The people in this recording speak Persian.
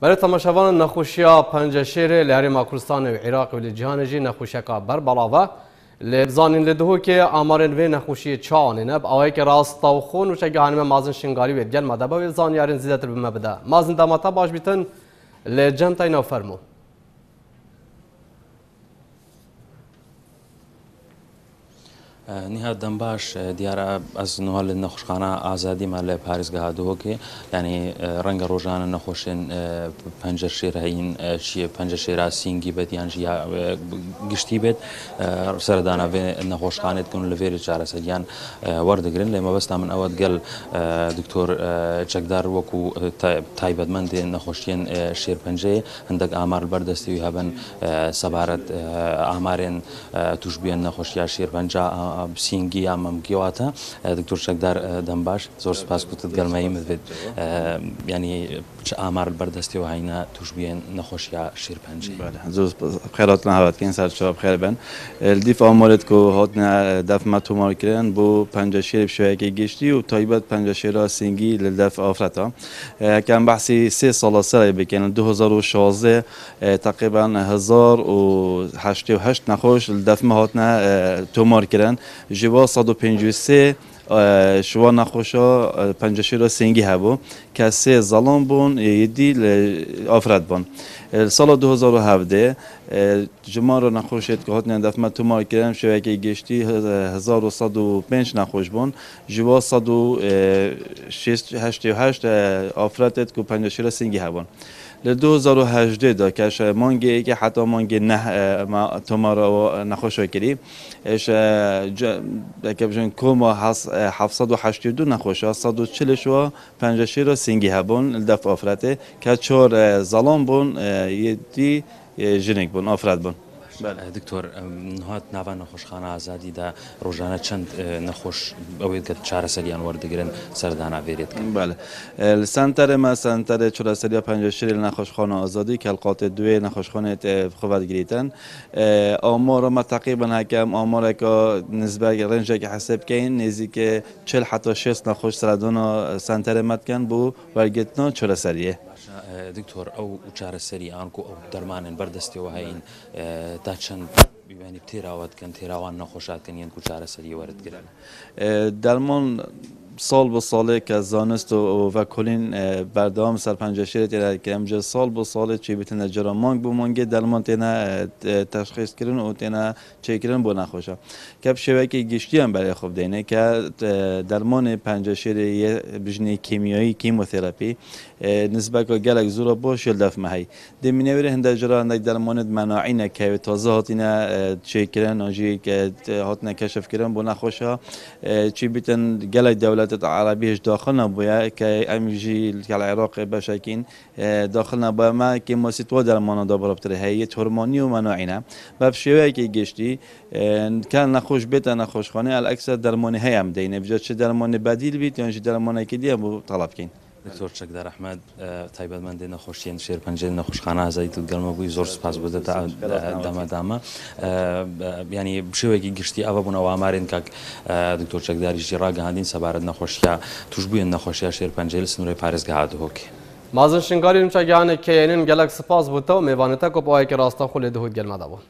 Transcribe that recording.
برای تماشاوان نخوشیا پنج شیر لهری ماکرستان و عراق و جهان جی نخوشکا بر بلاوه لبزانین لدهو که آمارن و نخوشی چانین اب آوه که راست و خون و چگه هنمه مازن شنگاری و گل مدبه و زانیارن زیدتر بمه بده. مازن داماتا باش بیتن لجن تاینا فرمو نهاد دەمباش دیارە ئەس نوها لە نەخۆشخانە ئازادیمان لە پارێزگە هاتووەکێ ینی ڕەنگە ڕۆژانە نەخۆشێن پەنج شێرهین چیە پەنج شێرا سینگی بێت یان گشتی بێت. سەرداناوێ نەخۆشخانێت کەون لە وێری چارەسەریان وەردەگرن لێ مەبەستا من ئەوەت گەل دکتۆر چەکدار وەکو تایبەتمەندێ نەخۆشیێن شێر پەنجەیە. هەندێک ئامار بەردەستیوی هەبن سەبارەت ئامارێن توشبیان نەخۆشییا شێر سینگی یا گیواتا آه، دکتر شکدار آه، شەکدار زور سپاس کوتت گەرمایی مدوێت ینی چ آمار بردستی و هاینە توش بێن نەخۆشیە شیر پنجی بله زور سپاس. خیر پنج خێرات کن سر چوە بخێر بن. آه، دیف ئامالت و هاتنە دەفمە تۆمارکردن بو پنج شیر بشوه که گشتی و تایبەت شیر شێرا سینگی لە بحثی سه سال بەحسی سێ دو هزار و شازه تقریبا هزار و هشت و هشت نخوش لذت ما نەخۆش دەفمە هاتنە تۆمارکردن ژوا 153 شوا نەخۆشە پنجشێرە سنگی هەبوو کە سێ زەڵام بوون یدی ئافرەت بوون. ساڵ 2017 ژمارە نەخۆشێت کە هاتنیان دەفمە تومارکردن شوەیەکی گشتی 1950 نەخۆش بوون ژوا 1970 ئافرەتێت و پنجشێرە سنگی هەبوون. لە 2018 دا کەش مانگەیەکی حتا مانگی تۆمارە نەخۆشە کردی دەکە بژن کۆمە 1970 نەخۆشە 140 پنجشی را سنگی هەبوون دەف ئافرەتێ کە چۆر زەڵام بوون یدی ژنێک بوون ئافرەت بوون. دکتۆر هات ناوان نەخۆشخانە ئازادیدا ڕۆژانە چەند نەخۆش ئەوێت کە چارەسەریان وەردەگرن سەرداناوێرێت سنتەرمە سنتەرە چراسەریا پنجشری نەخۆشخانە ئازادی کەلقاتێ دوێ نەخۆشخانێت خۆات گریتن ئامۆڕەمە تقیبن هەکەم ئامۆرێکە ڕێنجێکی حسب بکەین نێزیکە چل حتا شێست نەخۆش سرادۆنە سنتەرمەتکەن بۆ وەرگتنەوە چرەسەریە. دکتۆر ئەو چارەسەری ئانکو ئەو دەرمانن بەردەستیەوە هەین تا چەند بیوانی تێراوەتکەن تێراوان نەخۆشاتکەن یەن و چارەسەری وەرتگرن دەرمان سال بۆ ساڵێک کە زانست و ڤکلین بەردەوام سەر پنجشێت کە ئەمجە سال بۆ ساڵێک چی بتنە جرا مانگ بۆ مانگێ دەرمان تێنە تەشخیصکردن و تێنە چێکردن بۆ نەخۆشە کە شێوەیەکی گشتیان بەرێ خوب دێنێ کە دەرمانی پنجشێری بژنی کیمیایی کیمۆتێراپی نسبەکە gelek زۆرە بۆ شێل دەفمەهی دەمینەوێت هەندە جرا هەندێک دەرمانت مەناعینە کەوێ تازە هاتینە چێکردن ئۆژی هاتنە کەشفکردن بۆ نەخۆشە چی بتن gelek دەولەت عربیش داخل نبووە کە ئەمیژی العێراق بەشکین داخل نبووە ما کیمۆسی تۆ دەرمانەدا بڕبتر هەیە تۆرمانی و مەناعینە بە شێوەیەکی گشتی کە نەخۆش بێتە نەخۆشخانە ئەلەکسە دەرمانی هەیەم دەینە بجێت چه دەرمانی بەدیل بیت یانژی دەرمانێکی دیە بۆ تەڵابکەین. دکتۆر چەکدار ئەحمد تایبەتمەندی نەخۆشیێن شێر پەنجێ نەخۆشخانە ئازایی تو گەلمە بووی زۆر سپاس بدە دامەدامە ینی شێوەیەکی گشتی ئەوە بوون ئەو ئامارێن کاک دکتۆر چەکداریشی ڕاگەهاندین سەبارەت نەخۆشیە توش بووین نەخۆشیە شێر پەنجێل سنووری پارێزگە هاتوۆکی مازن شنگاری نوچەگیانێک کێنن gelek سپاس بووتەوە میوانێتە کۆپایەکی ڕاستە خولێ دەهوت گەلمەدا بوو